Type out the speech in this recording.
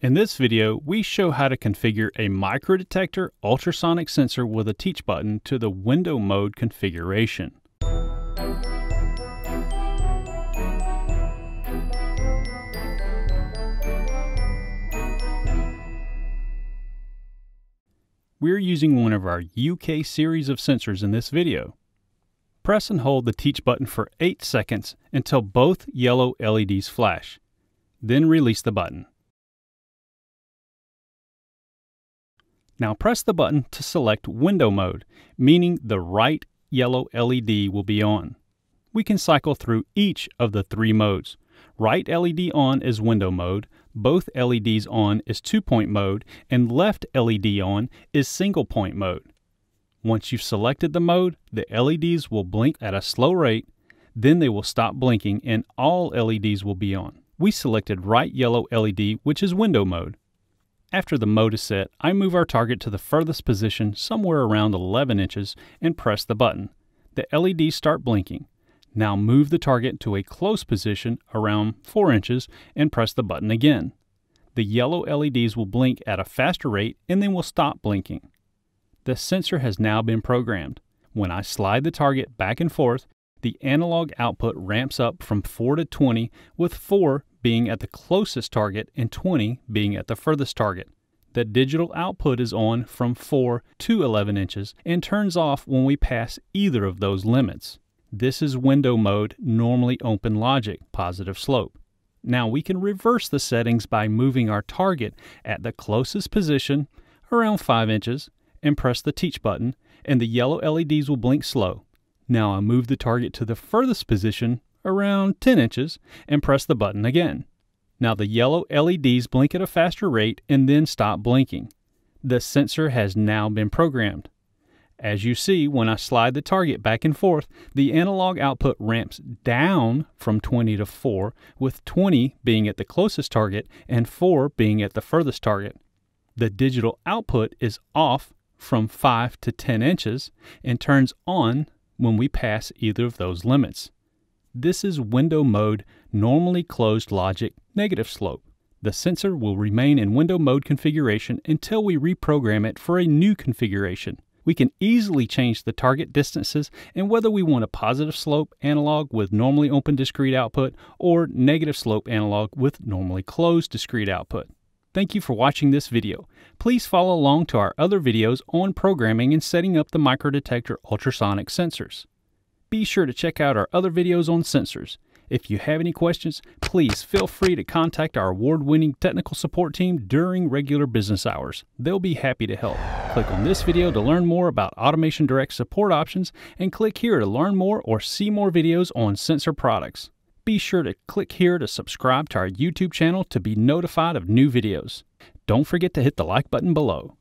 In this video, we show how to configure a microdetector ultrasonic sensor with a teach button to the window mode configuration. We're using one of our UK series of sensors in this video. Press and hold the teach button for 8 seconds until both yellow LEDs flash. Then release the button. Now press the button to select window mode, meaning the right yellow LED will be on. We can cycle through each of the three modes. Right LED on is window mode, both LEDs on is two point mode, and left LED on is single point mode. Once you've selected the mode, the LEDs will blink at a slow rate, then they will stop blinking and all LEDs will be on. We selected right yellow LED, which is window mode. After the mode is set, I move our target to the furthest position somewhere around 11 inches and press the button. The LEDs start blinking. Now move the target to a close position around 4 inches and press the button again. The yellow LEDs will blink at a faster rate and then will stop blinking. The sensor has now been programmed. When I slide the target back and forth, the analog output ramps up from 4 to 20, with 4 being at the closest target and 20 being at the furthest target. The digital output is on from 4 to 11 inches and turns off when we pass either of those limits. This is window mode, normally open logic, positive slope. Now we can reverse the settings by moving our target at the closest position, around 5 inches, and press the teach button, and the yellow LEDs will blink slow. Now I move the target to the furthest position, around 10 inches, and press the button again. Now the yellow LEDs blink at a faster rate and then stop blinking. The sensor has now been programmed. As you see, when I slide the target back and forth, the analog output ramps down from 20 to 4, with 20 being at the closest target and 4 being at the furthest target. The digital output is off from 5 to 10 inches and turns on when we pass either of those limits. This is window mode, normally closed logic, negative slope. The sensor will remain in window mode configuration until we reprogram it for a new configuration. We can easily change the target distances and whether we want a positive slope analog with normally open discrete output or negative slope analog with normally closed discrete output. Thank you for watching this video. Please follow along to our other videos on programming and setting up the microdetector ultrasonic sensors. Be sure to check out our other videos on sensors. If you have any questions, please feel free to contact our award-winning technical support team during regular business hours. They'll be happy to help. Click on this video to learn more about Automation Direct support options and click here to learn more or see more videos on sensor products. Be sure to click here to subscribe to our YouTube channel to be notified of new videos. Don't forget to hit the like button below.